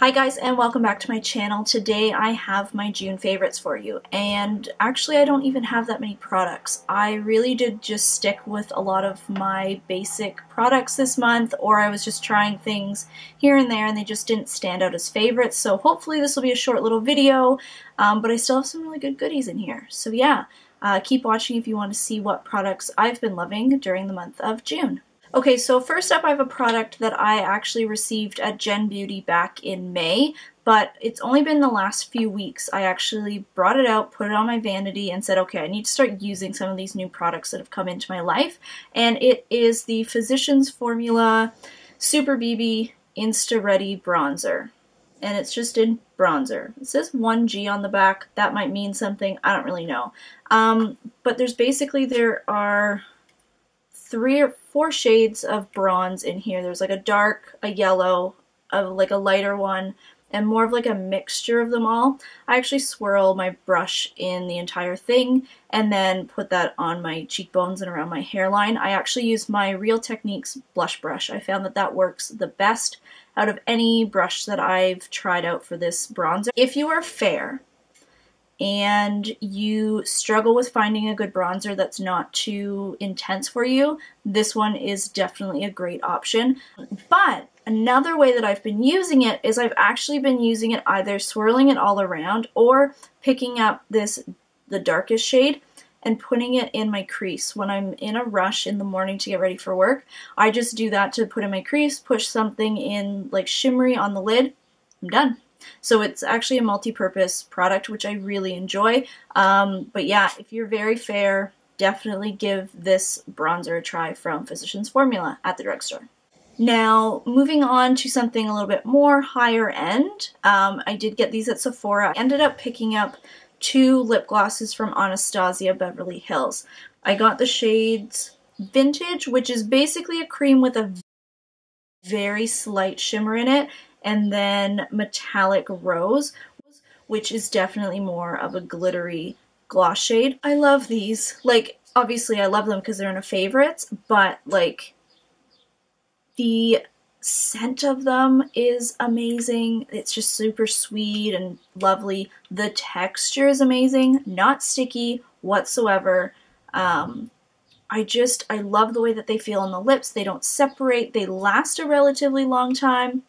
Hi guys and welcome back to my channel. Today I have my June favorites for you and actually I don't even have that many products. I really did just stick with a lot of my basic products this month or I was just trying things here and there and they just didn't stand out as favorites so hopefully this will be a short little video um, but I still have some really good goodies in here. So yeah, uh, keep watching if you want to see what products I've been loving during the month of June. Okay, so first up I have a product that I actually received at Gen Beauty back in May, but it's only been the last few weeks. I actually brought it out, put it on my vanity, and said, okay, I need to start using some of these new products that have come into my life, and it is the Physicians Formula Super BB Insta Ready Bronzer. And it's just in bronzer. It says 1G on the back. That might mean something. I don't really know. Um, but there's basically, there are three or four shades of bronze in here. There's like a dark, a yellow, a, like a lighter one, and more of like a mixture of them all. I actually swirl my brush in the entire thing and then put that on my cheekbones and around my hairline. I actually use my Real Techniques blush brush. I found that that works the best out of any brush that I've tried out for this bronzer. If you are fair, and you struggle with finding a good bronzer that's not too intense for you, this one is definitely a great option. But another way that I've been using it is I've actually been using it either swirling it all around or picking up this, the darkest shade, and putting it in my crease. When I'm in a rush in the morning to get ready for work, I just do that to put in my crease, push something in like shimmery on the lid, I'm done. So it's actually a multi-purpose product, which I really enjoy. Um, but yeah, if you're very fair, definitely give this bronzer a try from Physicians Formula at the drugstore. Now, moving on to something a little bit more higher end, um, I did get these at Sephora. I ended up picking up two lip glosses from Anastasia Beverly Hills. I got the shades Vintage, which is basically a cream with a very slight shimmer in it, and then Metallic Rose, which is definitely more of a glittery gloss shade. I love these. Like, obviously I love them because they're in a favorites, but like the scent of them is amazing. It's just super sweet and lovely. The texture is amazing, not sticky whatsoever. Um, I just, I love the way that they feel on the lips. They don't separate. They last a relatively long time.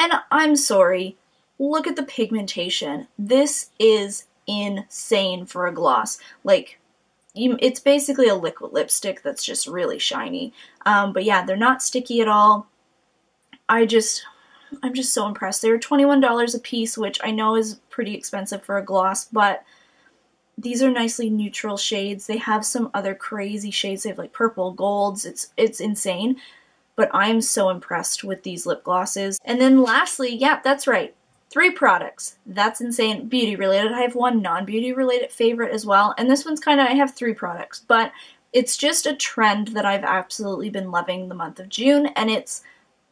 And I'm sorry, look at the pigmentation. This is insane for a gloss. Like, you, it's basically a liquid lipstick that's just really shiny. Um, but yeah, they're not sticky at all. I just, I'm just so impressed. They're $21 a piece, which I know is pretty expensive for a gloss, but these are nicely neutral shades. They have some other crazy shades. They have like purple, golds. It's it's insane but I'm so impressed with these lip glosses. And then lastly, yeah, that's right, three products. That's insane. Beauty related. I have one non-beauty related favorite as well. And this one's kind of, I have three products, but it's just a trend that I've absolutely been loving the month of June. And it's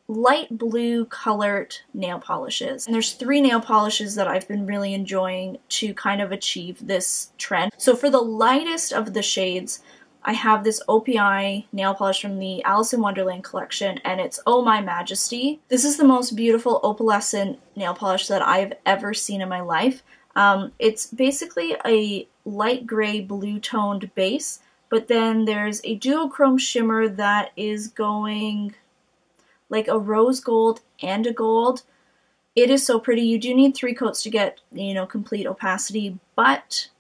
light blue colored nail polishes. And there's three nail polishes that I've been really enjoying to kind of achieve this trend. So for the lightest of the shades, I have this OPI nail polish from the Alice in Wonderland collection and it's Oh My Majesty. This is the most beautiful opalescent nail polish that I've ever seen in my life. Um, it's basically a light gray blue toned base but then there's a duochrome shimmer that is going like a rose gold and a gold. It is so pretty. You do need three coats to get, you know, complete opacity, but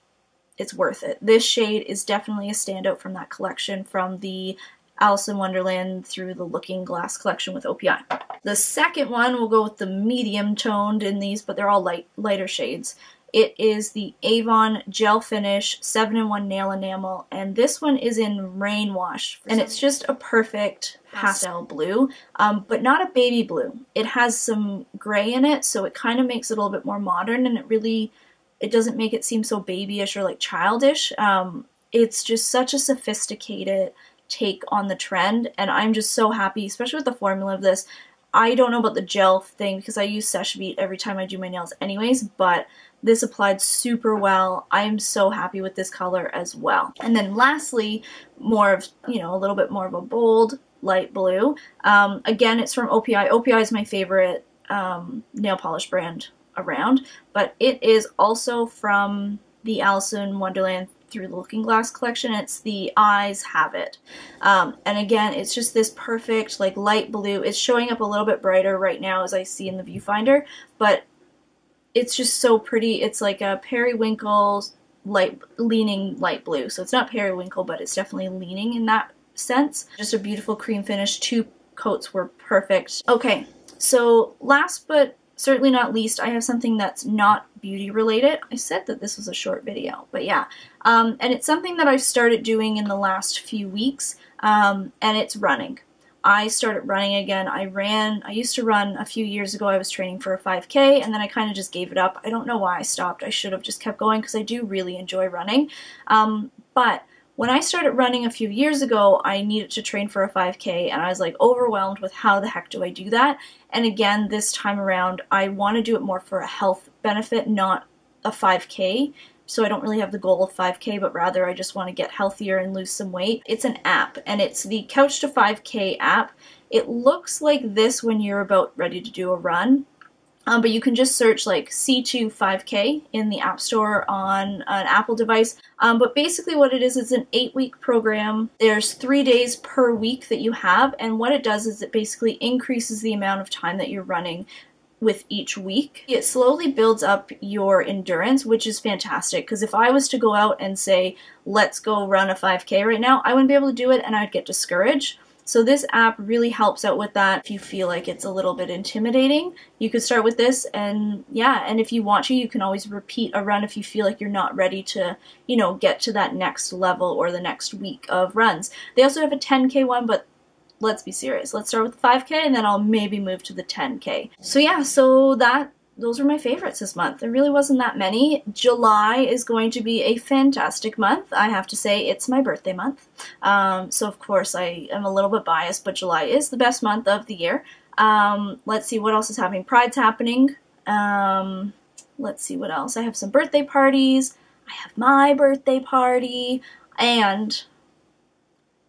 it's worth it. This shade is definitely a standout from that collection from the Alice in Wonderland through the Looking Glass collection with OPI. The second one will go with the medium toned in these, but they're all light lighter shades. It is the Avon Gel Finish 7-in-1 Nail Enamel, and this one is in Rain Wash, and it's just a perfect pastel blue, um, but not a baby blue. It has some gray in it, so it kind of makes it a little bit more modern, and it really it doesn't make it seem so babyish or like childish. Um, it's just such a sophisticated take on the trend, and I'm just so happy, especially with the formula of this. I don't know about the gel thing because I use Seche Vite every time I do my nails anyways, but this applied super well. I am so happy with this color as well. And then lastly, more of, you know, a little bit more of a bold light blue. Um, again, it's from OPI. OPI is my favorite um, nail polish brand around, but it is also from the Alice in Wonderland through the Looking Glass collection. It's the I's Have It. Um, and again, it's just this perfect like light blue. It's showing up a little bit brighter right now as I see in the viewfinder, but it's just so pretty. It's like a periwinkle light leaning light blue. So it's not periwinkle, but it's definitely leaning in that sense. Just a beautiful cream finish. Two coats were perfect. Okay, so last but certainly not least, I have something that's not beauty related. I said that this was a short video, but yeah. Um, and it's something that I've started doing in the last few weeks, um, and it's running. I started running again. I ran, I used to run a few years ago. I was training for a 5K, and then I kind of just gave it up. I don't know why I stopped. I should have just kept going because I do really enjoy running. Um, but when I started running a few years ago, I needed to train for a 5K and I was like overwhelmed with how the heck do I do that? And again, this time around, I want to do it more for a health benefit, not a 5K. So I don't really have the goal of 5K, but rather I just want to get healthier and lose some weight. It's an app and it's the Couch to 5K app. It looks like this when you're about ready to do a run. Um, but you can just search like C2 in the App Store on an Apple device. Um, but basically, what it is is an eight week program. There's three days per week that you have, and what it does is it basically increases the amount of time that you're running with each week. It slowly builds up your endurance, which is fantastic because if I was to go out and say, let's go run a 5K right now, I wouldn't be able to do it and I'd get discouraged. So this app really helps out with that. If you feel like it's a little bit intimidating, you could start with this and yeah, and if you want to, you can always repeat a run if you feel like you're not ready to, you know, get to that next level or the next week of runs. They also have a 10k one, but let's be serious. Let's start with the 5k and then I'll maybe move to the 10k. So yeah, so that those were my favorites this month. There really wasn't that many. July is going to be a fantastic month. I have to say, it's my birthday month. Um, so, of course, I am a little bit biased, but July is the best month of the year. Um, let's see what else is happening. Pride's happening. Um, let's see what else. I have some birthday parties. I have my birthday party. And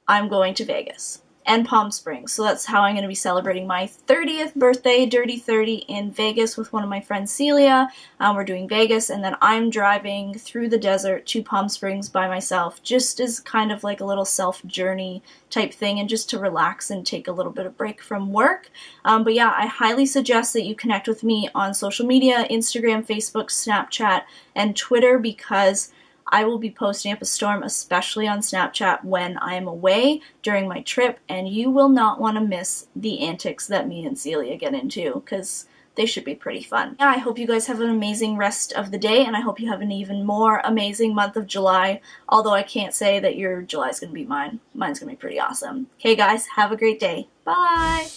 I'm going to Vegas and Palm Springs. So that's how I'm going to be celebrating my 30th birthday, Dirty 30, in Vegas with one of my friends, Celia. Um, we're doing Vegas, and then I'm driving through the desert to Palm Springs by myself, just as kind of like a little self journey type thing, and just to relax and take a little bit of break from work. Um, but yeah, I highly suggest that you connect with me on social media Instagram, Facebook, Snapchat, and Twitter because I will be posting up a storm, especially on Snapchat when I am away during my trip, and you will not want to miss the antics that me and Celia get into because they should be pretty fun. Yeah, I hope you guys have an amazing rest of the day, and I hope you have an even more amazing month of July, although I can't say that your July is going to be mine. Mine's going to be pretty awesome. Okay, guys, have a great day. Bye!